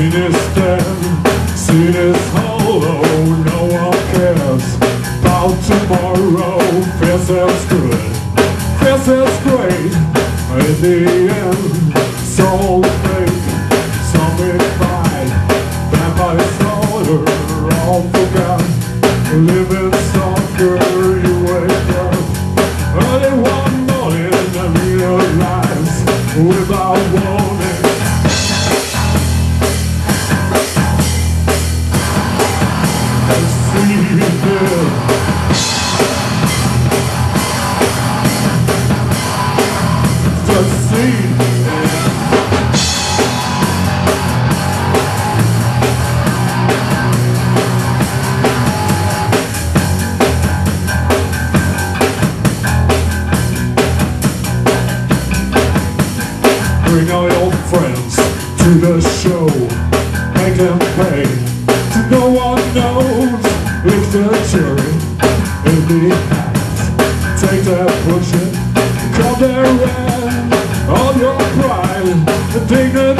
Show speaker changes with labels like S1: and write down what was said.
S1: Scene is dead, scene is hollow, oh, no one cares about tomorrow. As good, as great. In the end, so fake, zombified, vampire slaughter, all forgot. Living stalker, you wake up early one morning and realize without warning. To the show. Make them pay. To no one knows if the jury in the act. Take that pushing, come their end. All your pride and dignity,